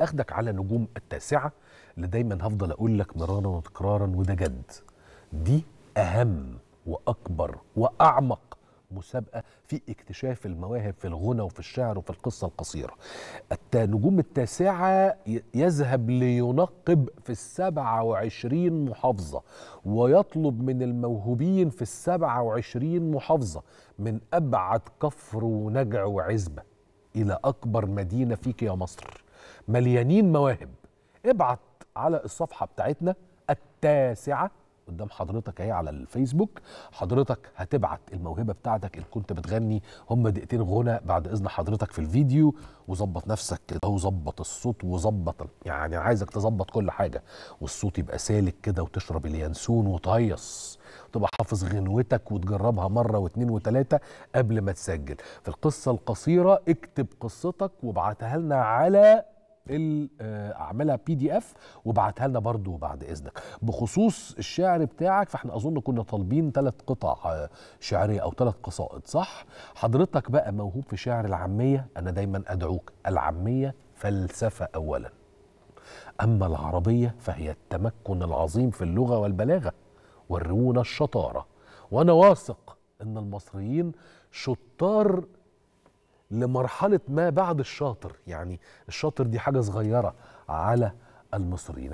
أخدك على نجوم التاسعة اللي دايما هفضل أقول لك مرارا وتكرارا وده جد دي أهم وأكبر وأعمق مسابقة في اكتشاف المواهب في الغنى وفي الشعر وفي القصة القصيرة. النجوم التاسعة يذهب لينقب في السبعة وعشرين محافظة ويطلب من الموهوبين في السبعة وعشرين محافظة من أبعد كفر ونجع وعزبة إلى أكبر مدينة فيك يا مصر مليانين مواهب. ابعت على الصفحة بتاعتنا التاسعة قدام حضرتك اهي على الفيسبوك. حضرتك هتبعت الموهبة بتاعتك إن كنت بتغني هم دقيقتين غنى بعد إذن حضرتك في الفيديو. وظبط نفسك كده وظبط الصوت وظبط يعني عايزك تظبط كل حاجة. والصوت يبقى سالك كده وتشرب اليانسون وتهيص. تبقى حافظ غنوتك وتجربها مرة واثنين وثلاثه قبل ما تسجل. في القصة القصيرة اكتب قصتك وابعتها لنا على اعملها بي دي اف وابعتها لنا برضو بعد إذنك. بخصوص الشعر بتاعك فإحنا أظن كنا طالبين ثلاث قطع آه، شعرية أو ثلاث قصائد صح؟ حضرتك بقى موهوب في شعر العامية أنا دايما أدعوك العامية فلسفة اولا. أما العربية فهي التمكن العظيم في اللغة والبلاغة والرونه الشطارة. وأنا واثق إن المصريين شطار لمرحلة ما بعد الشاطر. يعني الشاطر دي حاجة صغيرة على المصريين.